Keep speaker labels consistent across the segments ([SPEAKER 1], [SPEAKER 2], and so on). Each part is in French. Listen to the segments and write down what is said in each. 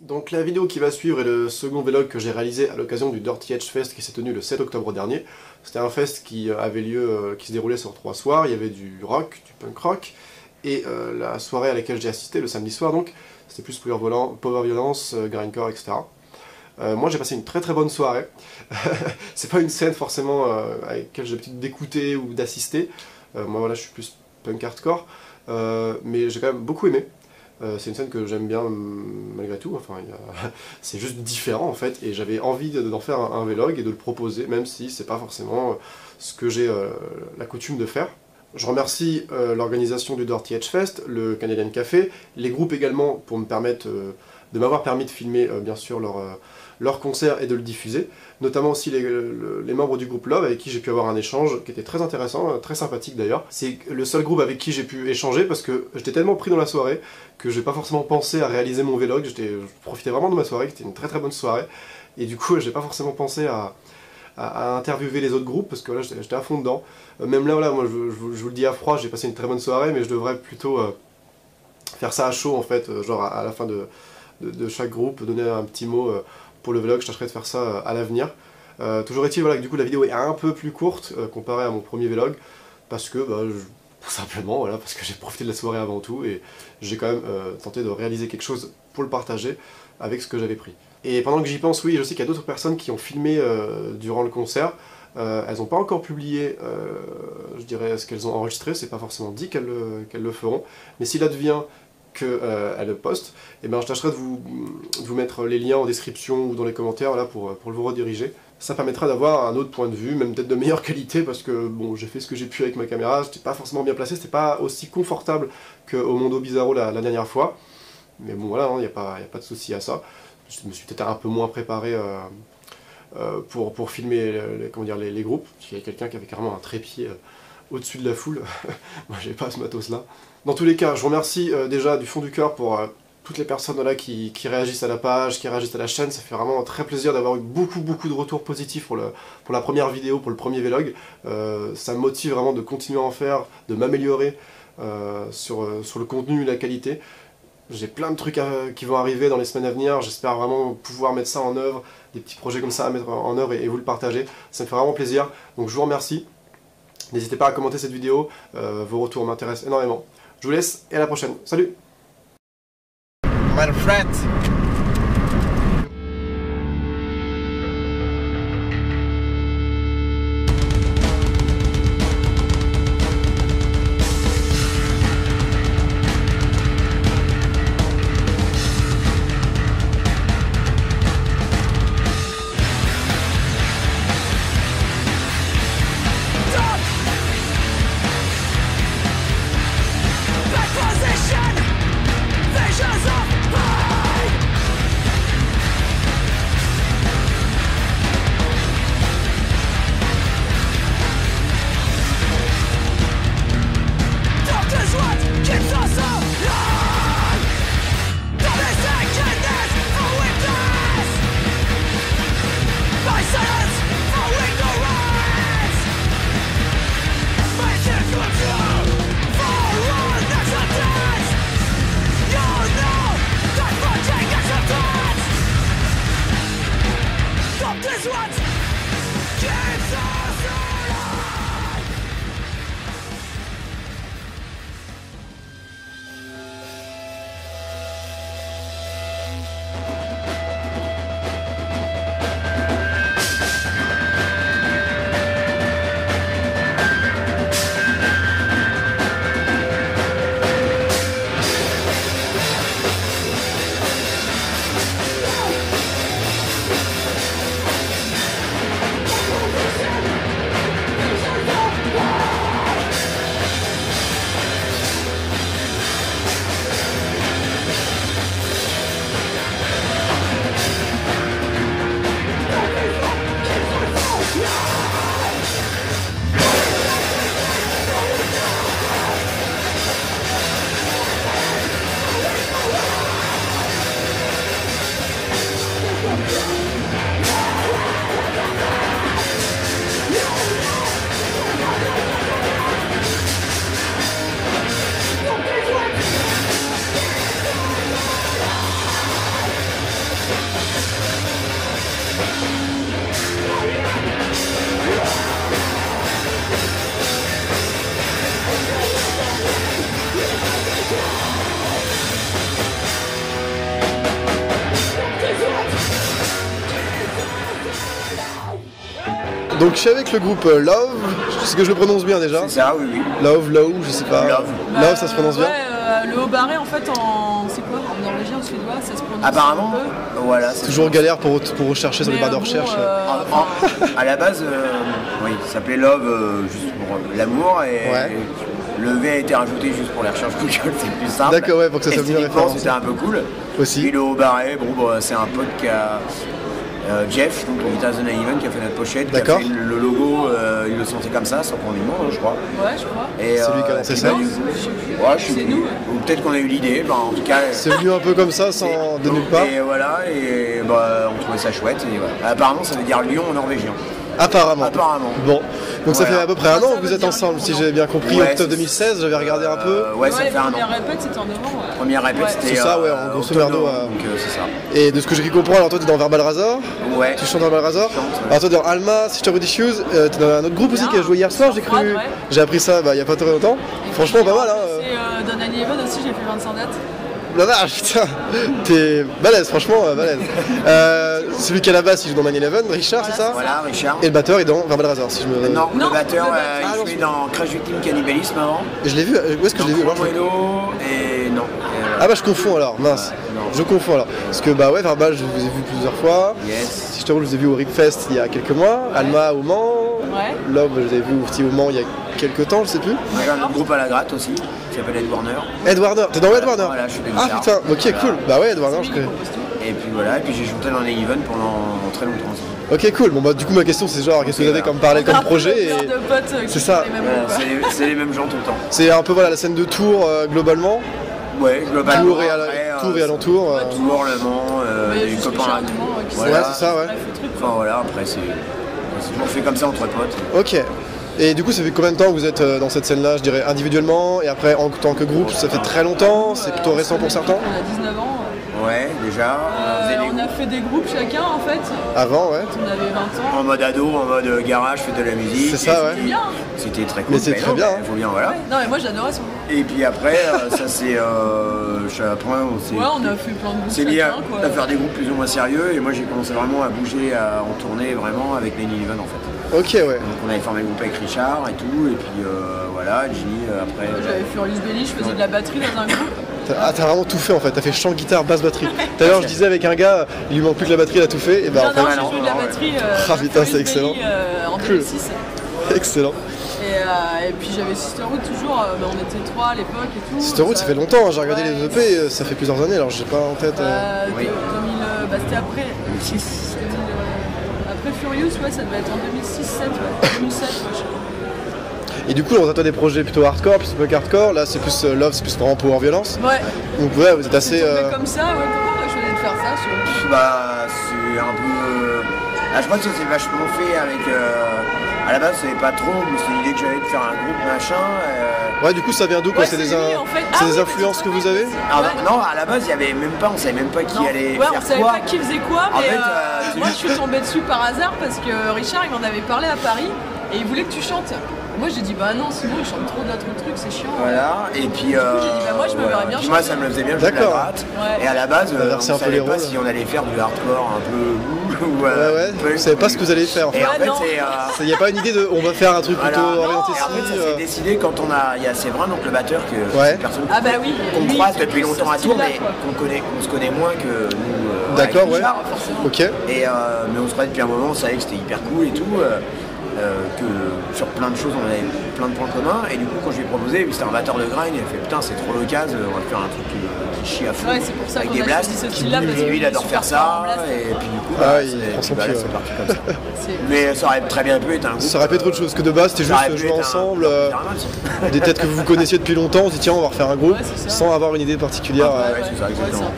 [SPEAKER 1] Donc la vidéo qui va suivre est le second vlog que j'ai réalisé à l'occasion du Dirty Edge Fest qui s'est tenu le 7 octobre dernier. C'était un fest qui euh, avait lieu, euh, qui se déroulait sur trois soirs, il y avait du rock, du punk rock, et euh, la soirée à laquelle j'ai assisté, le samedi soir donc, c'était plus Power, Violence, Power Violence, Grindcore, etc. moi j'ai passé une très très bonne soirée. c'est pas une scène forcément avec laquelle j'ai l'habitude d'écouter ou d'assister. moi voilà, je suis plus punk hardcore, mais j'ai quand même beaucoup aimé. Euh, c'est une scène que j'aime bien malgré tout, enfin, c'est juste différent en fait, et j'avais envie d'en faire un, vlog et de le proposer, même si c'est pas forcément euh, ce que j'ai euh, la coutume de faire. Je remercie l'organisation du Dirty Edge Fest, le Canadian Café, les groupes également pour me permettre de m'avoir permis de filmer bien sûr leur leur concert et de le diffuser, notamment aussi les, membres du groupe Love avec qui j'ai pu avoir un échange qui était très intéressant, euh, très sympathique d'ailleurs. C'est le seul groupe avec qui j'ai pu échanger parce que j'étais tellement pris dans la soirée que j'ai pas forcément pensé à réaliser mon vlog, je profitais vraiment de ma soirée, qui était une très très bonne soirée, et du coup j'ai pas forcément pensé à, interviewer les autres groupes parce que là j'étais à fond dedans. Euh, même là, voilà, moi je, vous le dis à froid, j'ai passé une très bonne soirée, mais je devrais plutôt euh, faire ça à chaud en fait, genre à, la fin de, de, chaque groupe, donner un petit mot pour le vlog, je tâcherai de faire ça euh, à l'avenir. Euh, toujours est-il voilà, que du coup la vidéo est un peu plus courte euh, comparée à mon premier vlog, parce que bah, simplement voilà, parce que j'ai profité de la soirée avant tout et j'ai quand même tenté de réaliser quelque chose pour le partager avec ce que j'avais pris. Et pendant que j'y pense, oui, je sais qu'il y a d'autres personnes qui ont filmé durant le concert. elles n'ont pas encore publié, je dirais, ce qu'elles ont enregistré, c'est pas forcément dit qu'elles le feront. Mais s'il advient qu'elle euh, le poste, eh ben je tâcherai de vous, mettre les liens en description ou dans les commentaires là, pour, pour vous rediriger. Ça permettra d'avoir un autre point de vue, même peut-être de meilleure qualité, parce que bon, j'ai fait ce que j'ai pu avec ma caméra, j'étais pas forcément bien placé, c'était pas aussi confortable qu'au Mondo Bizarro la, dernière fois. Mais bon voilà, il hein, n'y a, pas, a pas de souci à ça. Je me suis peut-être un peu moins préparé euh, euh, pour, pour filmer les, comment dire, les, groupes, parce qu'il y a quelqu'un qui avait carrément un trépied au-dessus de la foule. Moi, j'ai pas ce matos-là. Dans tous les cas, je vous remercie euh, déjà du fond du cœur pour euh, toutes les personnes là, qui, réagissent à la page, qui réagissent à la chaîne. Ça fait vraiment très plaisir d'avoir eu beaucoup, beaucoup de retours positifs pour, la première vidéo, pour le premier vlog. Euh, ça me motive vraiment de continuer à en faire, de m'améliorer sur, le contenu la qualité. J'ai plein de trucs qui vont arriver dans les semaines à venir, j'espère vraiment pouvoir mettre ça en œuvre, des petits projets comme ça à mettre en œuvre et, vous le partager. Ça me fait vraiment plaisir, donc je vous remercie. N'hésitez pas à commenter cette vidéo, vos retours m'intéressent énormément. Je vous laisse et à la prochaine. Salut Donc je suis avec le groupe euh, Love, est-ce que je le prononce bien déjà
[SPEAKER 2] C'est ça, oui, oui.
[SPEAKER 1] Love, Love, je sais pas.
[SPEAKER 2] Love.
[SPEAKER 1] Love, ça se prononce bien
[SPEAKER 3] Ouais, euh, le haut barré en fait en. C'est quoi? En norvégien ou suédois Ça se prononce
[SPEAKER 2] Apparemment,
[SPEAKER 3] un peu.
[SPEAKER 2] voilà. c'est-
[SPEAKER 1] Toujours galère pour, pour rechercher sur les barres de recherche.
[SPEAKER 3] euh,
[SPEAKER 2] En- en- à la base, euh, oui, ça s'appelait Love euh, juste pour l'amour et
[SPEAKER 1] Ouais.
[SPEAKER 2] le V a été rajouté juste pour les recherches Google, c'est plus simple.
[SPEAKER 1] D'accord, ouais, pour que ça soit mieux référencé.
[SPEAKER 2] C'était un peu cool.
[SPEAKER 1] Aussi.
[SPEAKER 2] Et le haut barré, bon, bah, c'est un pote qui a. euh, Jeff, donc le guitariste de qui a fait notre pochette, qui a
[SPEAKER 1] D'accord.
[SPEAKER 2] fait le le logo, euh, il le sentait comme ça, sans conviction, je crois.
[SPEAKER 3] Ouais, je crois.
[SPEAKER 2] Et,
[SPEAKER 1] C'est lui qui a lancé
[SPEAKER 2] puis,
[SPEAKER 1] ça.
[SPEAKER 2] Ouais,
[SPEAKER 3] C'est nous.
[SPEAKER 2] Ou peut-être qu'on a eu l'idée, bah, en tout cas.
[SPEAKER 1] C'est venu un peu comme ça, sans de nulle part.
[SPEAKER 2] Et voilà, et bah, on trouvait ça chouette. Apparemment, ça veut dire lion en norvégien.
[SPEAKER 1] Apparemment.
[SPEAKER 2] Apparemment.
[SPEAKER 1] Bon, donc ça fait à peu près un an que vous êtes ensemble, si j'ai bien compris,
[SPEAKER 2] Ouais,
[SPEAKER 1] octobre
[SPEAKER 2] c'est-
[SPEAKER 1] 2016, j'avais regardé un peu.
[SPEAKER 2] Euh, ouais, ça
[SPEAKER 3] les
[SPEAKER 2] fait un an.
[SPEAKER 3] premières répètes c'était en novembre. ouais.
[SPEAKER 2] Première répète,
[SPEAKER 3] Ouais.
[SPEAKER 2] c'était.
[SPEAKER 1] C'est ça, ouais,
[SPEAKER 2] euh,
[SPEAKER 1] en grosso merdo, euh,
[SPEAKER 2] Donc c'est ça.
[SPEAKER 1] Et de ce que j'ai comprendre, alors toi t'es dans Verbal Razor,
[SPEAKER 2] Ouais.
[SPEAKER 1] tu chantes dans Verbal Razor.
[SPEAKER 2] Ouais.
[SPEAKER 1] Alors toi dans Alma, Sisterhood Issues, euh, t'es dans un autre groupe aussi qui a joué hier soir, j'ai cru.
[SPEAKER 3] Ouais.
[SPEAKER 1] J'ai appris ça bah, il y a pas très longtemps.
[SPEAKER 3] Et
[SPEAKER 1] Franchement pas mal, hein.
[SPEAKER 3] C'est euh, dans Annie aussi, j'ai fait 25 dates.
[SPEAKER 1] La vache, putain, t'es balèze, franchement, euh, balèze. Celui qui a la basse, il joue dans 9-11, Richard, c'est ça
[SPEAKER 2] Voilà, Richard.
[SPEAKER 1] Et le batteur est dans Verbal Razor, si je me.
[SPEAKER 2] Non,
[SPEAKER 3] Non,
[SPEAKER 2] le batteur,
[SPEAKER 3] le
[SPEAKER 2] euh,
[SPEAKER 3] batteur.
[SPEAKER 1] Ah,
[SPEAKER 2] il jouait dans Crash Victim Cannibalisme avant.
[SPEAKER 1] Et je l'ai vu, euh, où est-ce que je l'ai vu
[SPEAKER 2] Dans
[SPEAKER 1] alors, je-
[SPEAKER 2] Cruello et non. Euh,
[SPEAKER 1] Ah bah je confonds alors, mince.
[SPEAKER 2] non.
[SPEAKER 1] Je confonds alors. Parce que bah ouais, Verbal, je vous ai vu plusieurs fois.
[SPEAKER 2] Yes.
[SPEAKER 1] Si je te roule, je vous ai vu au Rickfest il y a quelques mois. Alma au Mans.
[SPEAKER 3] Ouais.
[SPEAKER 1] Love, je vous ai vu aussi au Mans il y a quelques temps, je sais plus.
[SPEAKER 2] On a un autre groupe à la gratte aussi, qui s'appelle Ed Warner.
[SPEAKER 1] Ed Warner, t'es dans Ed Warner
[SPEAKER 2] Voilà, je suis
[SPEAKER 1] Ah putain, ok
[SPEAKER 2] Voilà.
[SPEAKER 1] cool. Bah ouais, Ed Warner, je
[SPEAKER 3] il
[SPEAKER 1] connais.
[SPEAKER 2] Et puis voilà, et puis j'ai chanté dans les Even pendant très longtemps aussi.
[SPEAKER 1] Ok cool. Bon bah du coup ma question c'est genre qu'est-ce que vous avez comme parallèle
[SPEAKER 3] On a
[SPEAKER 1] comme projet et C'est ça.
[SPEAKER 2] c'est les, mêmes gens tout le temps.
[SPEAKER 1] c'est un peu voilà la scène de Tours euh, globalement.
[SPEAKER 2] Ouais, globalement.
[SPEAKER 1] Tours et, à
[SPEAKER 2] après, euh,
[SPEAKER 1] Tours et alentour. euh,
[SPEAKER 2] Tours, Le Mans, euh,
[SPEAKER 3] Ouais,
[SPEAKER 2] copains Voilà.
[SPEAKER 1] Ouais, c'est ça, ouais.
[SPEAKER 2] Enfin voilà, après c'est c'est toujours fait comme ça entre potes.
[SPEAKER 1] Ok. Et du coup ça fait combien de temps que vous êtes euh, dans cette scène-là Je dirais individuellement et après en tant que groupe ça fait très longtemps. C'est plutôt récent pour certains?
[SPEAKER 3] On a 19 ans.
[SPEAKER 2] Ouais, déjà, on
[SPEAKER 3] Euh, on a fait des groupes chacun en fait.
[SPEAKER 1] Avant ouais.
[SPEAKER 3] On avait 20 ans.
[SPEAKER 2] en mode ado, en mode euh, garage, fait de la musique.
[SPEAKER 1] C'est ça, ouais.
[SPEAKER 3] C'est bien.
[SPEAKER 2] C'était très cool.
[SPEAKER 1] Mais c'est très
[SPEAKER 2] non,
[SPEAKER 1] bien.
[SPEAKER 2] Faut bien, voilà.
[SPEAKER 3] Ouais. Non mais moi j'adorais son
[SPEAKER 2] Et puis après, euh, ça c'est. Euh, je- après, on s'est.
[SPEAKER 3] Ouais, on a fait plein de groupes
[SPEAKER 2] C'est lié à,
[SPEAKER 3] chacun quoi.
[SPEAKER 2] à faire des groupes plus ou moins sérieux et moi j'ai commencé vraiment à bouger à, en tournée vraiment avec Lenny Leven en fait.
[SPEAKER 1] Ok ouais.
[SPEAKER 2] Donc on avait formé le groupe avec Richard et tout et puis euh, voilà, Ginny après.
[SPEAKER 3] J'avais fait Ulysse Belly, je faisais de la batterie dans un groupe.
[SPEAKER 1] T'as- Ah t'as vraiment tout fait en fait, t'as fait chant, guitare, basse, batterie. Tout à l'heure je disais avec un gars, il lui manque plus que la batterie, il a tout fait, et bah en
[SPEAKER 3] non, non,
[SPEAKER 1] fait,
[SPEAKER 3] j'ai
[SPEAKER 2] non,
[SPEAKER 3] joué de la
[SPEAKER 2] non, ouais.
[SPEAKER 3] batterie euh,
[SPEAKER 1] Ah, putain, c'est excellent.
[SPEAKER 3] Euh, en
[SPEAKER 1] Cool.
[SPEAKER 3] 2006.
[SPEAKER 1] excellent.
[SPEAKER 3] Et, euh, et puis j'avais Sisterhood toujours, euh, mais on était trois à l'époque et tout.
[SPEAKER 1] Sisterhood ça fait longtemps, hein, j'ai regardé
[SPEAKER 3] Ouais.
[SPEAKER 1] les EP, euh, ça fait plusieurs années, alors j'ai pas en tête... euh,
[SPEAKER 3] Euh,
[SPEAKER 2] Oui.
[SPEAKER 3] de- 2000, euh, bah, c'était après. 2000, euh, après Furious, ouais, ça devait être en 2006-7, ouais. 2007, ouais, je sais pas.
[SPEAKER 1] Et du coup on toi des projets plutôt hardcore, plus punk hardcore, là c'est plus euh, love, c'est plus vraiment power violence.
[SPEAKER 3] Ouais,
[SPEAKER 1] Donc ouais, vous êtes assez... euh,
[SPEAKER 3] comme ça, ouais, pourquoi on a choisi de faire ça je sais pas.
[SPEAKER 2] Pff, Bah c'est un peu. Ah, je crois que ça s'est vachement fait avec. euh, À la base je savais pas trop, mais c'est l'idée que j'avais de faire un groupe machin. euh,
[SPEAKER 1] Ouais du coup ça vient d'où quoi?
[SPEAKER 3] Ouais,
[SPEAKER 1] C'est des,
[SPEAKER 3] en fait. Ah
[SPEAKER 1] des
[SPEAKER 3] oui,
[SPEAKER 1] influences que vous avez?
[SPEAKER 2] Ah
[SPEAKER 3] Ouais.
[SPEAKER 2] non, à la base il y avait même pas, on savait même pas qui
[SPEAKER 3] Non.
[SPEAKER 2] allait
[SPEAKER 3] ouais,
[SPEAKER 2] faire
[SPEAKER 3] on savait
[SPEAKER 2] quoi.
[SPEAKER 3] pas qui faisait quoi,
[SPEAKER 2] En
[SPEAKER 3] mais
[SPEAKER 2] fait,
[SPEAKER 3] euh,
[SPEAKER 2] euh,
[SPEAKER 3] moi je suis tombée dessus par hasard parce que Richard il m'en avait parlé à Paris et il voulait que tu chantes. Moi j'ai dit bah non, sinon il chante trop d'autres trucs, c'est chiant.
[SPEAKER 2] Voilà, et puis.
[SPEAKER 3] coup, dit, bah, moi, je me verrais bien
[SPEAKER 2] Puis moi
[SPEAKER 3] chanter.
[SPEAKER 2] ça me le faisait bien, je la gratte.
[SPEAKER 3] Ouais.
[SPEAKER 2] Et à la base, euh, on savait pas
[SPEAKER 1] rôles.
[SPEAKER 2] si on allait faire du hardcore un peu. ou,
[SPEAKER 1] Ouais
[SPEAKER 2] euh,
[SPEAKER 1] ouais, vous savez pas ce que vous allez faire en fait.
[SPEAKER 2] Et en
[SPEAKER 3] Ouais,
[SPEAKER 2] fait,
[SPEAKER 3] non.
[SPEAKER 2] c'est. euh,
[SPEAKER 1] Il n'y a pas une idée de on va faire un truc
[SPEAKER 2] Voilà.
[SPEAKER 1] plutôt
[SPEAKER 2] Non,
[SPEAKER 1] orienté
[SPEAKER 2] Et en fait, ça s'est
[SPEAKER 1] euh,
[SPEAKER 2] décidé quand on a. Il y a Séverin, donc le batteur, que
[SPEAKER 1] Ouais.
[SPEAKER 2] c'est personne
[SPEAKER 3] Ah bah oui,
[SPEAKER 2] qu'on croise depuis longtemps à Tours, mais qu'on connaît, qu'on se connaît moins que nous. euh,
[SPEAKER 1] D'accord, ouais. Ok.
[SPEAKER 2] Et euh, mais on se croyait depuis un moment, on savait que c'était hyper cool et tout. Euh, euh, que sur plein de choses on avait plein de points communs. Et du coup quand je lui ai proposé c'était un batteur de grind il a fait putain c'est trop l'occasion on va faire un truc euh, qui chie à fond
[SPEAKER 3] Ouais, c'est pour ça
[SPEAKER 2] avec des
[SPEAKER 3] a
[SPEAKER 2] blasts
[SPEAKER 3] style-là parce
[SPEAKER 2] lui
[SPEAKER 3] qu'il
[SPEAKER 2] il adore faire ça et puis du coup
[SPEAKER 1] Ah,
[SPEAKER 2] bah,
[SPEAKER 1] il
[SPEAKER 2] c'est-
[SPEAKER 1] prend son
[SPEAKER 2] bah, parti comme ça
[SPEAKER 3] C'est-
[SPEAKER 2] mais ça aurait très bien pu être un groupe
[SPEAKER 1] Ça aurait pu être autre chose que de base, c'était juste jouer ensemble, euh, des têtes que vous connaissiez depuis longtemps, on se dit tiens on va refaire un groupe sans avoir une idée particulière.
[SPEAKER 3] Ouais,
[SPEAKER 2] c'est ça, exactement.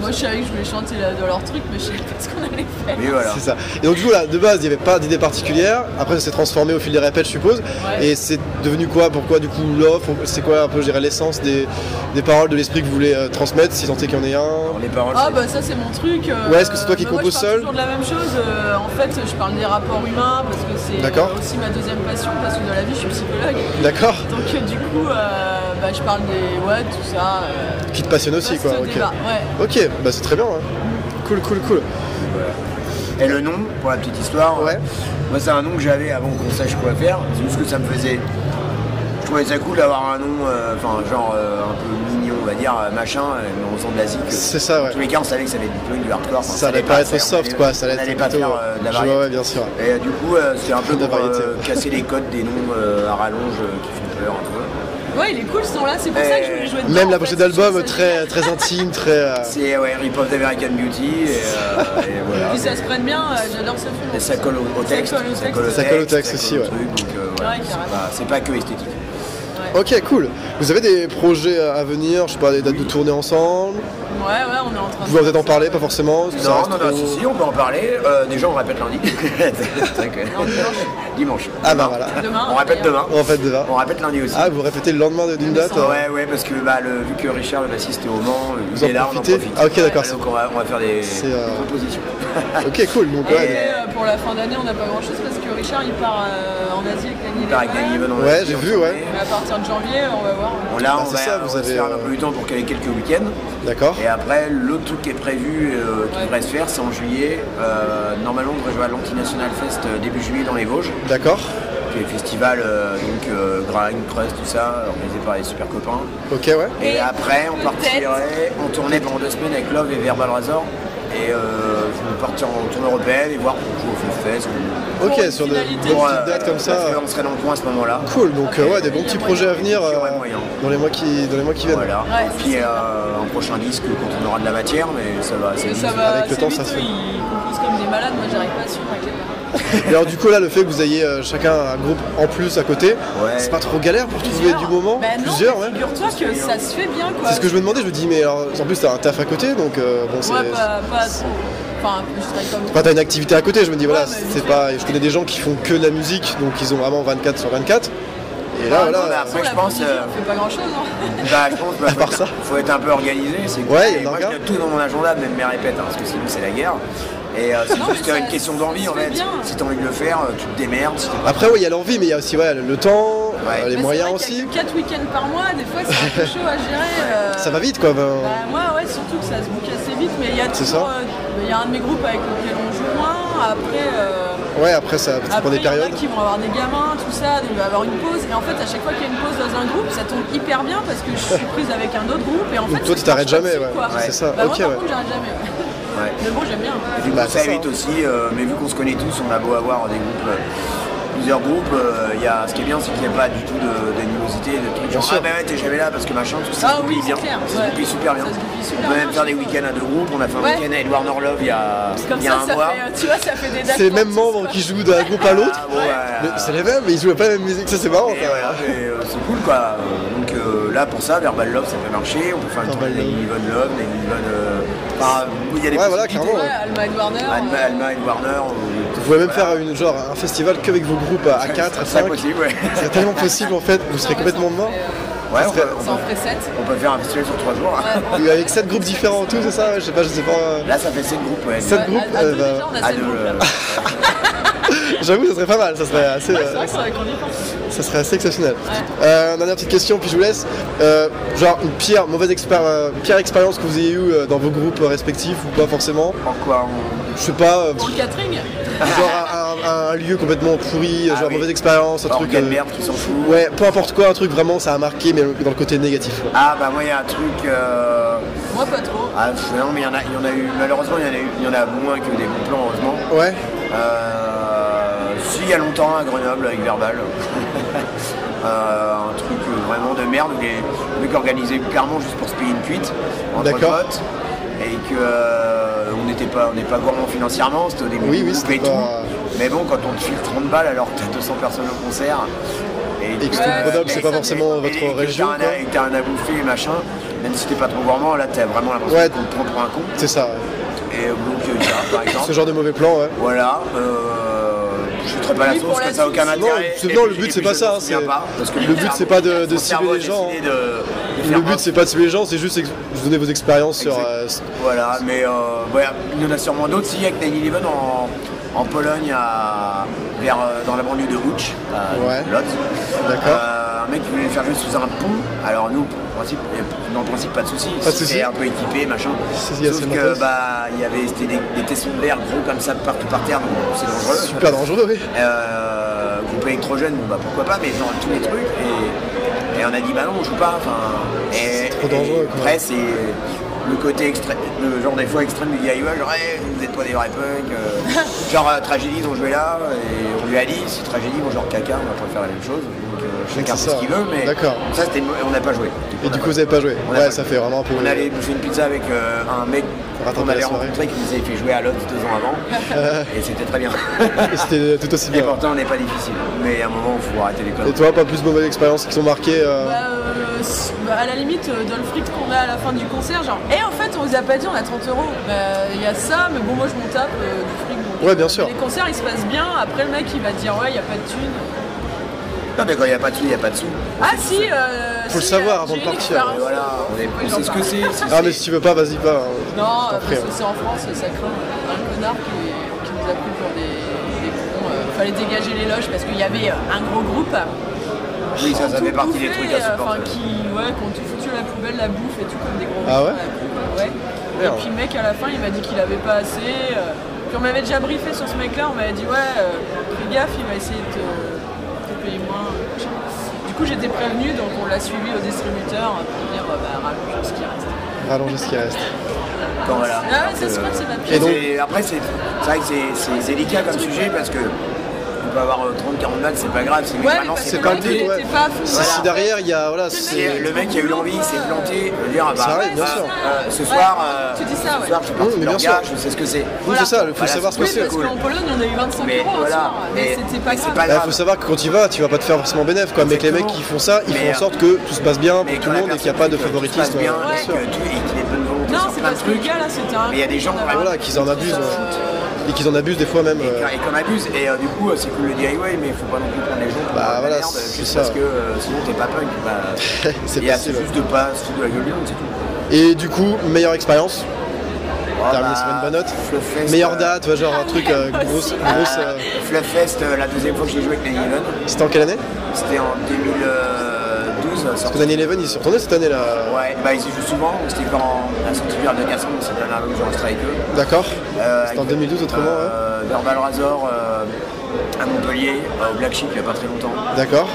[SPEAKER 3] Moi je savais que je voulais chanter là, dans leur truc, mais je savais pas ce qu'on allait faire.
[SPEAKER 2] mais voilà
[SPEAKER 1] C'est ça. Et donc du coup là, de base, il n'y avait pas d'idée particulière. Après, ça s'est transformé au fil des répètes, je suppose.
[SPEAKER 3] Ouais.
[SPEAKER 1] Et c'est devenu quoi? Pourquoi du coup l'offre? C'est quoi un peu, je dirais, l'essence des, des paroles, de l'esprit que vous voulez euh, transmettre, si tant est qu'il y en ait un
[SPEAKER 2] les paroles
[SPEAKER 3] Ah bah ça c'est mon truc. euh,
[SPEAKER 1] Ouais, est-ce que c'est toi qui
[SPEAKER 3] bah, moi,
[SPEAKER 1] composes
[SPEAKER 3] je parle
[SPEAKER 1] seul
[SPEAKER 3] toujours de la même chose. euh, en fait, je parle des rapports humains parce que c'est
[SPEAKER 1] D'accord.
[SPEAKER 3] euh, aussi ma deuxième passion parce que dans la vie je suis psychologue.
[SPEAKER 1] D'accord
[SPEAKER 3] Donc euh, du coup, euh, bah, je parle des ouais tout ça. euh,
[SPEAKER 1] Qui te passionne aussi, quoi. Ok.
[SPEAKER 3] débat, ouais.
[SPEAKER 1] Ok, bah c'est très bien. hein. Cool, cool, cool.
[SPEAKER 2] Et le nom, pour la petite histoire,
[SPEAKER 1] Ouais.
[SPEAKER 2] moi c'est un nom que j'avais avant qu'on sache quoi faire. C'est juste que ça me faisait. Je trouvais ça cool d'avoir un nom, euh, enfin genre euh, un peu mignon, on va dire, euh, machin, mais en faisant de la zik.
[SPEAKER 1] C'est ça, ouais.
[SPEAKER 2] En tous les cas, on savait que ça allait être du punk, du hardcore.
[SPEAKER 1] Ça allait pas être soft,
[SPEAKER 2] on
[SPEAKER 1] quoi. Ça allait
[SPEAKER 2] on pas
[SPEAKER 1] plutôt.
[SPEAKER 2] faire euh, de la
[SPEAKER 1] je-
[SPEAKER 2] variété.
[SPEAKER 1] ouais, bien sûr.
[SPEAKER 2] Et euh, du coup, euh, c'était un peu
[SPEAKER 1] De
[SPEAKER 2] pour euh, casser les codes des noms euh, à rallonge euh, qui font peur un peu.
[SPEAKER 3] Ouais, il est cool ce son là, c'est pour ça que je voulais jouer dedans.
[SPEAKER 1] Même la pochette d'album très, très intime, très. euh,
[SPEAKER 2] C'est ouais, Rip of d'American Beauty et, euh, et voilà.
[SPEAKER 3] Puis ça se prenne bien, j'adore ce film.
[SPEAKER 2] Et ça colle au, texte.
[SPEAKER 3] Ça colle au texte.
[SPEAKER 1] Ça colle au texte
[SPEAKER 2] ça
[SPEAKER 1] aussi,
[SPEAKER 2] colle au
[SPEAKER 1] ouais.
[SPEAKER 2] c'est pas- c'est pas que esthétique.
[SPEAKER 1] Ok, cool. Vous avez des projets à venir, je sais pas, des dates de tournée ensemble?
[SPEAKER 3] Ouais, ouais, on est en train
[SPEAKER 1] Vous pouvez peut-être en parler, pas forcément ça
[SPEAKER 2] Non,
[SPEAKER 1] reste
[SPEAKER 2] non, non,
[SPEAKER 1] trop-
[SPEAKER 2] si, si, on peut en parler. Euh, déjà, on répète lundi.
[SPEAKER 3] Non, dimanche.
[SPEAKER 2] Dimanche.
[SPEAKER 1] Ah bah
[SPEAKER 2] Demain.
[SPEAKER 1] voilà.
[SPEAKER 3] Demain.
[SPEAKER 2] On répète demain.
[SPEAKER 1] En fait, déjà.
[SPEAKER 2] On répète lundi aussi.
[SPEAKER 1] Ah, vous répétez le lendemain de- d'une date
[SPEAKER 2] Ouais, ouais, parce que bah, le, vu que Richard, le bassiste, est au Mans, euh,
[SPEAKER 1] Vous
[SPEAKER 2] il
[SPEAKER 1] en
[SPEAKER 2] est là, on en
[SPEAKER 1] profitez
[SPEAKER 2] profite.
[SPEAKER 1] Ah, ok, d'accord.
[SPEAKER 2] Donc on va, on va faire des,
[SPEAKER 1] euh,
[SPEAKER 2] des propositions.
[SPEAKER 1] Ok, cool. Donc,
[SPEAKER 2] Et-
[SPEAKER 1] ouais,
[SPEAKER 3] euh, pour la fin d'année, on n'a pas grand chose parce que Richard il part euh, en Asie avec Danny
[SPEAKER 2] Il part avec en
[SPEAKER 1] Ouais, j'ai
[SPEAKER 2] en
[SPEAKER 1] vu, ouais.
[SPEAKER 3] Mais à partir de janvier, on va voir.
[SPEAKER 2] Bon, là,
[SPEAKER 1] Bah,
[SPEAKER 2] on va,
[SPEAKER 1] ça,
[SPEAKER 2] on
[SPEAKER 1] vous
[SPEAKER 2] va se
[SPEAKER 1] avez,
[SPEAKER 2] faire un peu du temps pour caler quelques week-ends.
[SPEAKER 1] d'accord.
[SPEAKER 2] Et après, l'autre truc qui est prévu, euh, qui
[SPEAKER 3] Ouais.
[SPEAKER 2] devrait se faire, c'est en juillet. Euh, normalement, on devrait jouer à l'Anti-National Fest euh, début juillet dans les Vosges.
[SPEAKER 1] D'accord.
[SPEAKER 2] qui est le festival, euh, donc euh, Grind, Crust, tout ça, organisé par les super copains.
[SPEAKER 1] Ok, ouais.
[SPEAKER 2] Et,
[SPEAKER 3] Et
[SPEAKER 2] après, on partirait en tournée pendant deux semaines avec Love et Verbal Razor. Et euh, on partir en tournée européenne et voir pour jouer au Fest. ou-
[SPEAKER 1] Ok,
[SPEAKER 3] Pour
[SPEAKER 1] sur de, des petites
[SPEAKER 2] pour, euh,
[SPEAKER 1] dates comme ça.
[SPEAKER 2] On serait dans le coin à ce moment-là.
[SPEAKER 1] Cool, donc euh, ouais, des bons petits projets à venir euh, dans, les mois qui, dans les mois qui viennent.
[SPEAKER 2] Voilà.
[SPEAKER 3] Ouais,
[SPEAKER 2] et puis euh, un prochain disque quand on aura de la matière, mais ça va
[SPEAKER 3] ça va
[SPEAKER 1] Avec le temps,
[SPEAKER 3] vite,
[SPEAKER 1] ça se fait.
[SPEAKER 3] ils composent comme des malades, moi j'arrive pas à suivre avec les malades.
[SPEAKER 1] Et alors du coup là, le fait que vous ayez euh, chacun un groupe en plus à côté,
[SPEAKER 2] Ouais.
[SPEAKER 1] c'est pas trop galère pour trouver du moment
[SPEAKER 3] Bah non,
[SPEAKER 1] Plusieurs, ouais.
[SPEAKER 3] Figure-toi que ça se fait bien quoi.
[SPEAKER 1] C'est ce que je me demandais, je me dis mais alors, en plus t'as un taf à côté donc euh, bon c'est...
[SPEAKER 3] Ouais, pas. Enfin, comme
[SPEAKER 1] Enfin, t'as une activité à côté, je me dis voilà,
[SPEAKER 3] Ouais,
[SPEAKER 1] c'est pas. Je connais des gens qui font que de la musique, donc ils ont vraiment 24 sur 24. Et là,
[SPEAKER 2] Ah,
[SPEAKER 1] voilà. euh,
[SPEAKER 2] après, je pense, euh,
[SPEAKER 3] on fait pas grand chose. Hein.
[SPEAKER 2] Bah, je pense qu'il
[SPEAKER 1] part
[SPEAKER 2] faut,
[SPEAKER 1] ça.
[SPEAKER 2] être- faut être un peu organisé. C'est que-
[SPEAKER 1] Ouais,
[SPEAKER 2] moi, je tout dans mon agenda, même mes répètes, hein, parce que sinon c'est la guerre. Et euh, c'est juste une question d'envie en
[SPEAKER 3] fait bien.
[SPEAKER 2] Si t'as envie de le faire, euh, tu te démerdes. Si
[SPEAKER 1] Après, oui, il y a l'envie, mais il y a aussi ouais, le temps,
[SPEAKER 2] Ouais.
[SPEAKER 1] euh, les
[SPEAKER 3] Mais
[SPEAKER 1] moyens
[SPEAKER 3] vrai
[SPEAKER 1] aussi.
[SPEAKER 3] a que 4 week-ends par mois, des fois c'est un peu chaud à gérer. euh,
[SPEAKER 1] Ça va vite quoi. ben.
[SPEAKER 3] Bah, moi, ouais, surtout que ça se boucle assez vite, mais il y a toujours.
[SPEAKER 1] ça.
[SPEAKER 3] euh, Il y a un de mes groupes avec lequel on joue moins. Après, euh,
[SPEAKER 1] Ouais, après ça, ça prend
[SPEAKER 3] après
[SPEAKER 1] des
[SPEAKER 3] il y en a
[SPEAKER 1] périodes.
[SPEAKER 3] qui vont avoir des gamins, tout ça, donc il va y avoir une pause. Et en fait, à chaque fois qu'il y a une pause dans un groupe, ça tombe hyper bien parce que je suis prise avec un autre groupe. Et en
[SPEAKER 1] Donc
[SPEAKER 3] fait,
[SPEAKER 1] toi,
[SPEAKER 3] ça
[SPEAKER 1] tu t'arrêtes jamais,
[SPEAKER 3] dessus,
[SPEAKER 1] ouais.
[SPEAKER 3] quoi.
[SPEAKER 1] C'est ça,
[SPEAKER 3] Bah,
[SPEAKER 1] ok,
[SPEAKER 3] moi, par
[SPEAKER 1] ouais.
[SPEAKER 3] contre, j'arrête jamais. ouais. Mais bon, j'aime bien.
[SPEAKER 2] Et coup,
[SPEAKER 1] Bah,
[SPEAKER 2] ça évite aussi, euh, mais vu qu'on se connaît tous, on a beau avoir des groupes, euh, plusieurs groupes, euh, il y a, ce qui est bien, c'est qu'il n'y a pas du tout de- d'animosité, de trucs
[SPEAKER 1] Bien
[SPEAKER 2] genre
[SPEAKER 1] sûr.
[SPEAKER 2] ah bah ouais, t'es jamais là parce que machin, tout ça
[SPEAKER 3] Ah
[SPEAKER 2] se goupille bien.
[SPEAKER 3] clair,
[SPEAKER 2] Ça se
[SPEAKER 3] ouais.
[SPEAKER 2] goupille super bien.
[SPEAKER 3] Ça se goupille super
[SPEAKER 2] on peut même faire des week-ends à deux groupes, on a fait un
[SPEAKER 3] Ouais.
[SPEAKER 2] week-end à Edouard Norlove il y a,
[SPEAKER 3] Comme
[SPEAKER 2] il y a
[SPEAKER 3] ça,
[SPEAKER 2] un
[SPEAKER 3] ça
[SPEAKER 2] mois.
[SPEAKER 3] fait, euh, tu vois, ça fait des dates.
[SPEAKER 1] C'est les mêmes membres qui jouent d'un groupe à l'autre.
[SPEAKER 2] Ah, bon, ouais,
[SPEAKER 1] Mais
[SPEAKER 2] euh,
[SPEAKER 1] c'est les mêmes, mais ils jouent pas la même musique, ça c'est marrant.
[SPEAKER 2] Et, euh, c'est cool quoi. Euh, Donc euh, là pour ça, Verbal Love ça peut marcher. On peut faire une
[SPEAKER 1] Verbal
[SPEAKER 2] tournée
[SPEAKER 1] Love.
[SPEAKER 2] euh, enfin, il y a des
[SPEAKER 1] Ouais, voilà, clairement,
[SPEAKER 3] Ouais, Alma et Warner.
[SPEAKER 2] Alma,
[SPEAKER 3] euh,
[SPEAKER 2] Alma et Warner.
[SPEAKER 1] Vous pouvez même faire une, genre, un festival qu'avec vos groupes à 4, à
[SPEAKER 2] C'est
[SPEAKER 1] 5.
[SPEAKER 2] possible, ouais.
[SPEAKER 1] C'est tellement possible en fait, vous serez complètement mort.
[SPEAKER 2] Ouais, on
[SPEAKER 1] serait-
[SPEAKER 2] peut, on peut-
[SPEAKER 3] 7.
[SPEAKER 2] on peut faire un festival sur trois jours.
[SPEAKER 1] Et Avec 7 groupes différents en tout, c'est ça Je sais pas, je sais pas.
[SPEAKER 2] Là ça fait 7 groupes, ouais.
[SPEAKER 1] Sept
[SPEAKER 3] Ouais,
[SPEAKER 1] groupes,
[SPEAKER 3] à, à
[SPEAKER 1] euh,
[SPEAKER 3] deux
[SPEAKER 1] bah,
[SPEAKER 3] déjà, on a
[SPEAKER 2] À
[SPEAKER 3] 7
[SPEAKER 2] deux,
[SPEAKER 3] groupes là.
[SPEAKER 2] euh,
[SPEAKER 1] J'avoue, ça serait pas mal, ça serait assez,
[SPEAKER 3] Ouais,
[SPEAKER 1] euh,
[SPEAKER 3] c'est vrai qu'on y pense.
[SPEAKER 1] ça serait assez exceptionnel. Euh, dernière petite question, puis je vous laisse. Euh, genre une pire, mauvaise expér- euh, pire expérience que vous ayez eue euh, dans vos groupes euh, respectifs ou pas forcément?
[SPEAKER 2] En quoi on...
[SPEAKER 1] Je sais pas, euh,
[SPEAKER 3] Pour le catering
[SPEAKER 1] genre un, un- un lieu complètement pourri,
[SPEAKER 2] Ah
[SPEAKER 1] genre
[SPEAKER 2] oui.
[SPEAKER 1] mauvaise expérience, un truc.
[SPEAKER 2] quelle
[SPEAKER 1] euh,
[SPEAKER 2] merde qui s'en fout.
[SPEAKER 1] Ouais, peu importe quoi, un truc vraiment ça a marqué, mais dans le côté négatif. quoi.
[SPEAKER 2] Ah bah moi il y a un truc. euh,
[SPEAKER 3] Moi, pas trop.
[SPEAKER 2] Ah non mais il y en y en a eu. Malheureusement il y en a eu, il y en a moins que des bons plans heureusement.
[SPEAKER 1] Ouais,
[SPEAKER 2] Euh, il y a longtemps à Grenoble avec Verbal. Euh, un truc euh, vraiment de merde où les mecs organisaient clairement juste pour se payer une cuite entre potes et que euh, on n'était pas on n'est pas gourmand financièrement c'était au début
[SPEAKER 1] Oui, oui,
[SPEAKER 2] et
[SPEAKER 1] pas-
[SPEAKER 2] tout mais bon quand on te file 30 balles alors que t'as 200 personnes au concert et,
[SPEAKER 1] Et que Grenoble, c'est pas forcément
[SPEAKER 2] et- et
[SPEAKER 1] votre
[SPEAKER 2] que
[SPEAKER 1] région.
[SPEAKER 2] un, et que t'as un à bouffer machin même si t'es pas trop gourmand là t'as vraiment l'impression
[SPEAKER 1] Ouais.
[SPEAKER 2] qu'on te prend pour un con
[SPEAKER 1] C'est ça,
[SPEAKER 2] et euh, donc euh, par exemple
[SPEAKER 1] ce genre de mauvais plan, ouais.
[SPEAKER 2] voilà, euh, je ne pas la
[SPEAKER 3] pour la
[SPEAKER 2] ça n'a aucun intérêt.
[SPEAKER 1] Non, non, le but, c'est pas ça,
[SPEAKER 2] pas, parce que
[SPEAKER 1] le but, c'est pas de- de cibler les gens.
[SPEAKER 2] décidé de- de
[SPEAKER 1] Le but c'est pas de tuer les gens, c'est juste vous donner vos expériences sur. Euh,
[SPEAKER 2] Voilà, mais euh, voilà, il y en a sûrement d'autres. Si, avec Nine Eleven en, en Pologne, à, vers, euh, dans la banlieue de Łódź, à
[SPEAKER 1] Ouais. D'accord.
[SPEAKER 2] Euh, un mec qui voulait le faire jouer sous un pont. Alors nous, en principe, dans le principe, pas de souci.
[SPEAKER 1] Pas de souci.
[SPEAKER 2] C'était un peu équipé, machin.
[SPEAKER 1] C'est- il y a
[SPEAKER 2] Sauf que bah il y avait c'était des, des tessons d'air gros comme ça partout par terre, donc c'est dangereux.
[SPEAKER 1] Super dangereux, oui.
[SPEAKER 2] Euh, groupe électrogène, bon bah pourquoi pas, mais genre tous les trucs. Et, et on a dit bah non, on joue pas. Enfin, et,
[SPEAKER 1] trop dangereux,
[SPEAKER 2] et
[SPEAKER 1] quoi.
[SPEAKER 2] Après, c'est le côté extrême, le genre des fois extrême du DIY, genre hey, vous êtes pas des vrais punks. euh, genre euh, Tragédie, ils ont joué là, et on lui a dit si Tragédie vont genre caca, on va pas faire la même chose. Donc euh, chacun
[SPEAKER 1] c'est
[SPEAKER 2] fait ce qu'il veut, mais
[SPEAKER 1] D'accord.
[SPEAKER 2] ça c'était on n'a pas joué.
[SPEAKER 1] Et du coup, vous avez pas joué
[SPEAKER 2] On
[SPEAKER 1] Ouais,
[SPEAKER 2] pas
[SPEAKER 1] ça
[SPEAKER 2] joué.
[SPEAKER 1] fait vraiment un peu.
[SPEAKER 2] On allait bouffer une pizza avec euh, un mec
[SPEAKER 1] Rattraper
[SPEAKER 2] qu'on
[SPEAKER 1] la
[SPEAKER 2] avait rencontré qui nous avait fait jouer à l'autre deux ans avant. et c'était très bien.
[SPEAKER 1] Et C'était tout aussi
[SPEAKER 2] Et
[SPEAKER 1] bien.
[SPEAKER 2] pourtant on n'est pas difficile. Mais à un moment il faut arrêter les
[SPEAKER 1] Et
[SPEAKER 2] conneries.
[SPEAKER 1] toi, pas plus de mauvaises expériences qui sont marquées euh,
[SPEAKER 3] Bah, euh, bah, à la limite, euh, dans le fric qu'on a à la fin du concert, genre, et en fait, on vous a pas dit, on a 30 euros. Bah, il y a ça, mais bon, moi je m'en tape euh, du fric.
[SPEAKER 1] Ouais, bien sûr.
[SPEAKER 3] Les concerts, ils se passent bien. Après, le mec, il va te dire, ouais, il y a pas de thunes.
[SPEAKER 2] Non mais quand il n'y a pas de sous, il n'y a pas de sous.
[SPEAKER 3] Ah, si, euh,
[SPEAKER 1] Faut le savoir
[SPEAKER 3] euh,
[SPEAKER 1] avant de partir.
[SPEAKER 2] voilà, on, est, on sait ce que c'est. si
[SPEAKER 1] Ah, mais si tu veux pas, vas-y pas. hein.
[SPEAKER 3] Non, parce que
[SPEAKER 1] hein.
[SPEAKER 3] c'est en France, ça craint un connard qui, qui nous a pris pour des, des cons. euh, fallait dégager les loges parce qu'il y avait euh, un gros groupe.
[SPEAKER 2] Oui, ça, ça
[SPEAKER 3] Tout
[SPEAKER 2] fait partie des
[SPEAKER 3] bouffé,
[SPEAKER 2] trucs à
[SPEAKER 3] euh, Enfin,
[SPEAKER 2] supporter.
[SPEAKER 3] qui, ouais, qui ont tout foutu à la poubelle, la bouffe et tout comme des gros
[SPEAKER 1] Ah ouais
[SPEAKER 3] ouais. Et puis le mec à la fin il m'a dit qu'il avait pas assez. euh, Puis on m'avait déjà briefé sur ce mec là, on m'avait dit ouais, euh, fais gaffe, il va essayer de te, te payer moins. machin. Du coup j'étais prévenu donc on l'a suivi au distributeur pour dire euh, bah rallonge ce qui reste.
[SPEAKER 1] Rallonger ce qui reste.
[SPEAKER 2] Bon, voilà.
[SPEAKER 3] Ah
[SPEAKER 2] Euh,
[SPEAKER 3] que c'est ma
[SPEAKER 1] Et donc-
[SPEAKER 2] Après, c'est vrai que c'est délicat comme sujet parce que avoir 30-40 balles, c'est pas grave. C'est
[SPEAKER 3] Ouais,
[SPEAKER 2] c'est
[SPEAKER 1] pas
[SPEAKER 3] le il
[SPEAKER 1] ouais.
[SPEAKER 3] pas.
[SPEAKER 1] Si, derrière, il y a. Voilà,
[SPEAKER 2] le mec qui a eu l'envie, il s'est planté, de dire ah bah,
[SPEAKER 1] Ça arrive, bien sûr.
[SPEAKER 2] euh, ce
[SPEAKER 3] Ouais,
[SPEAKER 2] soir, euh,
[SPEAKER 3] tu dis ça,
[SPEAKER 2] ce soir je suis parti
[SPEAKER 1] mais
[SPEAKER 2] de
[SPEAKER 1] bien sûr.
[SPEAKER 2] je sais ce que c'est.
[SPEAKER 1] Oui, c'est ça, il faut
[SPEAKER 2] Voilà,
[SPEAKER 1] savoir ce que
[SPEAKER 3] Oui,
[SPEAKER 1] c'est.
[SPEAKER 3] parce
[SPEAKER 2] cool.
[SPEAKER 3] qu'en Pologne on a eu 25
[SPEAKER 2] Mais
[SPEAKER 3] euros au
[SPEAKER 2] voilà,
[SPEAKER 3] soir, mais
[SPEAKER 2] mais-
[SPEAKER 3] c'était pas grave.
[SPEAKER 2] pas
[SPEAKER 1] Bah,
[SPEAKER 2] grave.
[SPEAKER 1] faut savoir que quand tu vas, tu vas pas te faire forcément bénéf quoi. Mais que les mecs qui font ça, ils
[SPEAKER 2] Mais,
[SPEAKER 1] font en sorte que tout se passe bien pour tout le monde et qu'il n'y a pas de favoritisme.
[SPEAKER 2] bien,
[SPEAKER 1] euh, bien sûr.
[SPEAKER 3] Non, c'est le
[SPEAKER 2] trucs.
[SPEAKER 3] gars là c'était un.
[SPEAKER 2] Mais il y a des gens,
[SPEAKER 1] qu'ils en abusent. Et qu'ils en abusent des fois même.
[SPEAKER 2] Et
[SPEAKER 1] euh,
[SPEAKER 2] qu'on- et qu'on abuse, et euh, du coup euh, c'est cool le DIY, mais il faut pas non plus prendre les gens pour
[SPEAKER 1] Bah, voilà,
[SPEAKER 2] merde,
[SPEAKER 1] c'est
[SPEAKER 2] juste
[SPEAKER 1] ça.
[SPEAKER 2] parce que euh, sinon t'es pas punk. Bah,
[SPEAKER 1] c'est
[SPEAKER 2] juste de pas se foutre de la gueule du monde, c'est tout.
[SPEAKER 1] Et du coup, meilleure expérience
[SPEAKER 2] Ah,
[SPEAKER 1] Terminé
[SPEAKER 2] bah,
[SPEAKER 1] sur une bonne note.
[SPEAKER 2] Fluffest,
[SPEAKER 1] Meilleure date, genre un truc euh, grosse. grosse euh,
[SPEAKER 2] Fluffest, euh, la deuxième fois que j'ai joué avec Eleven,
[SPEAKER 1] C'était en quelle année?
[SPEAKER 2] C'était en 2012.
[SPEAKER 1] Parce
[SPEAKER 2] sorti-
[SPEAKER 1] que Nanny Eleven, ils sont retournés cette année là.
[SPEAKER 2] Ouais, bah ils y jouent souvent, c'était quand du de Casson, c'est la dernière fois que j'ai enregistré avec eux.
[SPEAKER 1] D'accord
[SPEAKER 2] Euh,
[SPEAKER 1] C'était en
[SPEAKER 2] avec,
[SPEAKER 1] 2012 autrement, ouais.
[SPEAKER 2] euh, Verbal Razor euh, à Montpellier, euh, au Black Sheep il n'y a pas très longtemps.
[SPEAKER 1] D'accord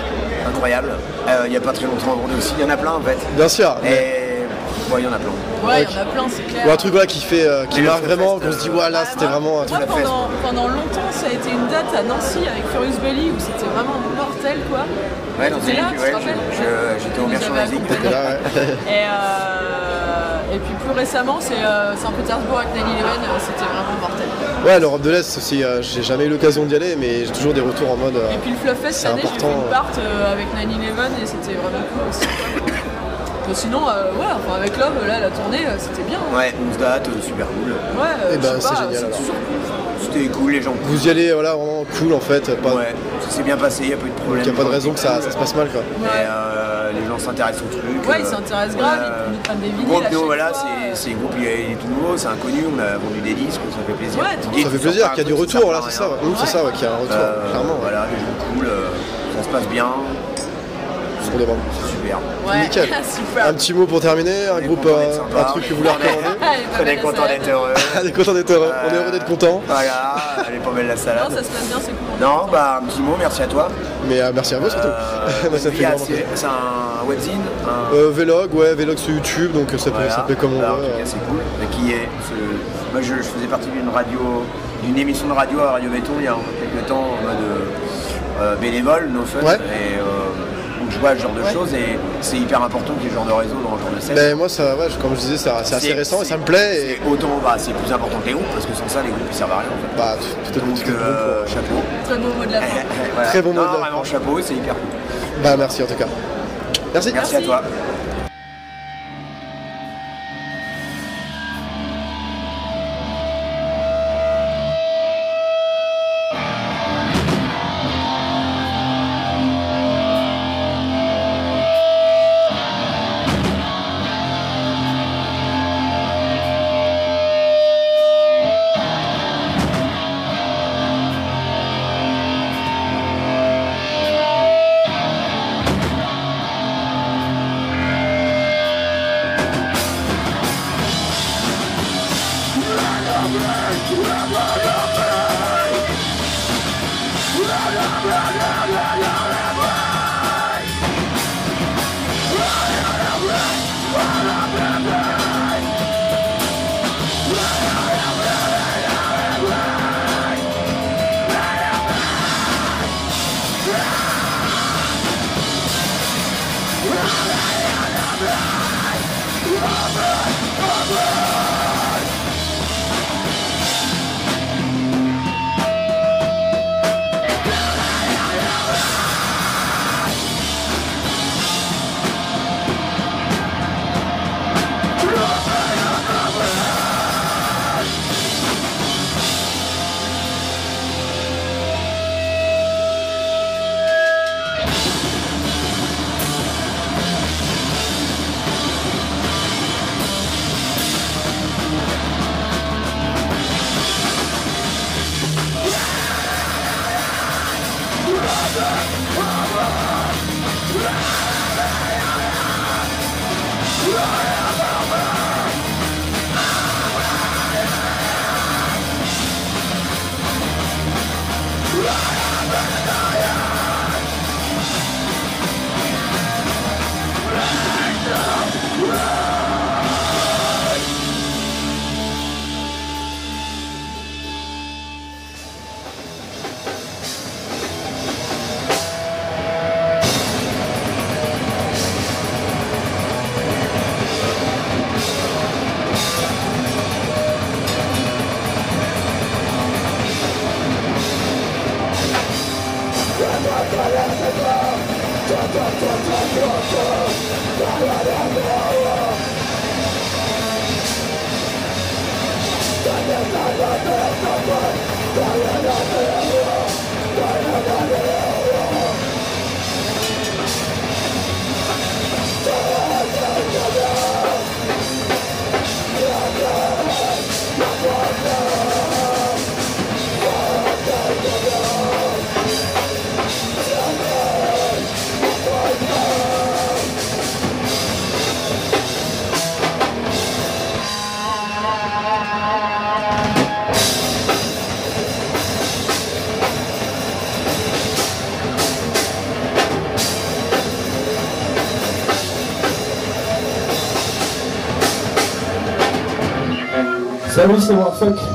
[SPEAKER 2] Incroyable. Euh, il n'y a pas très longtemps à Bordeaux aussi, il y en a plein en fait.
[SPEAKER 1] Bien sûr. mais-
[SPEAKER 2] Et ouais, il y en a plein.
[SPEAKER 3] Ouais, il y en a plein, c'est clair.
[SPEAKER 1] Ou un truc voilà, qui fait, euh, qui marque vraiment,
[SPEAKER 2] Fest,
[SPEAKER 1] qu'on se dit, voilà,
[SPEAKER 3] Ouais,
[SPEAKER 1] c'était
[SPEAKER 3] moi-
[SPEAKER 1] vraiment un truc.
[SPEAKER 3] pendant, pendant longtemps, ça a été une date à Nancy avec Furious Belly où c'était vraiment mortel, quoi.
[SPEAKER 2] Ouais, dans
[SPEAKER 3] là, tu te rappelles
[SPEAKER 2] j'étais au Merchant
[SPEAKER 1] là.
[SPEAKER 3] Et, euh, et puis plus récemment, c'est euh, Saint-Pétersbourg avec Nanny Leven, euh, c'était vraiment mortel.
[SPEAKER 1] Ouais, l'Europe de l'Est aussi, euh, j'ai jamais eu l'occasion d'y aller, mais j'ai toujours des retours en mode. euh,
[SPEAKER 3] Et puis le Fluffest
[SPEAKER 1] C'est
[SPEAKER 3] cette année, j'ai fait
[SPEAKER 1] important,
[SPEAKER 3] une part euh, avec Nanny Leven et c'était vraiment cool aussi. Mais sinon, euh, ouais, enfin avec l'homme, là, la tournée, euh, c'était bien. hein.
[SPEAKER 2] Ouais, 11 dates, euh, super cool.
[SPEAKER 3] Ouais, euh,
[SPEAKER 1] Eh ben, c'est génial,
[SPEAKER 3] toujours cool.
[SPEAKER 2] C'était cool, les gens.
[SPEAKER 1] Vous y allez, voilà, vraiment cool en fait. Pas,
[SPEAKER 2] Ouais, ça s'est bien passé, il n'y a pas eu de problème.
[SPEAKER 1] Il n'y a pas de raison que ça, ça se passe mal quoi.
[SPEAKER 2] Et euh, les gens s'intéressent au truc.
[SPEAKER 3] Ouais,
[SPEAKER 2] euh,
[SPEAKER 3] ils s'intéressent grave,
[SPEAKER 2] euh,
[SPEAKER 3] ils nous prennent des vinyles
[SPEAKER 2] groupe, nous, voilà, c'est- groupe, il est, tout nouveau, c'est inconnu, on a vendu des disques, ça fait plaisir.
[SPEAKER 3] Ouais,
[SPEAKER 1] Ça fait plaisir qu'il y a du retour, là, c'est ça. ouais. C'est ça, ouais, qu'il y a un retour, clairement.
[SPEAKER 2] Voilà, les gens cool, ça se passe bien,
[SPEAKER 1] Sur les bandes.
[SPEAKER 2] c'est super.
[SPEAKER 3] Ouais,
[SPEAKER 1] Nickel.
[SPEAKER 3] super.
[SPEAKER 1] Un petit mot pour terminer, un groupe, euh, un truc que vous voulez recommander
[SPEAKER 2] On est content d'être heureux.
[SPEAKER 1] On est content d'être heureux, on est heureux d'être content.
[SPEAKER 2] Voilà, elle est pas belle la
[SPEAKER 3] Non,
[SPEAKER 2] salade.
[SPEAKER 3] ça se passe bien, c'est cool.
[SPEAKER 2] Non, bah un petit mot, merci à toi.
[SPEAKER 1] Mais euh, merci à vous surtout.
[SPEAKER 2] Euh,
[SPEAKER 1] ça fait vraiment
[SPEAKER 2] c'est un webzine, un...
[SPEAKER 1] Euh, Vlog, ouais, Vlog sur YouTube, donc ça peut
[SPEAKER 2] Voilà.
[SPEAKER 1] s'appeler comme on
[SPEAKER 2] Alors, En
[SPEAKER 1] veut.
[SPEAKER 2] tout cas, c'est cool. Et qui est ce- Moi, je, je faisais partie d'une radio, d'une émission de radio à Radio Béton il y a quelques temps en mode bénévole, no fun.
[SPEAKER 1] Ouais.
[SPEAKER 2] Et je vois ce genre de
[SPEAKER 3] Ouais.
[SPEAKER 2] choses et c'est hyper important qu'il y ait ce genre de réseau dans ce genre de scène.
[SPEAKER 1] Ben, moi, ça, ouais, comme je disais, c'est assez
[SPEAKER 2] C'est-
[SPEAKER 1] récent et ça me plaît. Et
[SPEAKER 2] c'est Autant, bah, c'est plus important que les groupes parce que sans ça, les groupes ils servent à rien en fait.
[SPEAKER 1] bah, tout tout
[SPEAKER 2] Donc, euh, chapeau.
[SPEAKER 3] Très beau mot de la fin.
[SPEAKER 2] Voilà.
[SPEAKER 1] Très bon mot de la
[SPEAKER 2] vraiment chapeau, c'est hyper cool.
[SPEAKER 1] bah, merci en tout cas. Merci.
[SPEAKER 2] Merci à
[SPEAKER 3] Merci.
[SPEAKER 2] toi.
[SPEAKER 1] Salut, c'est Warfuck.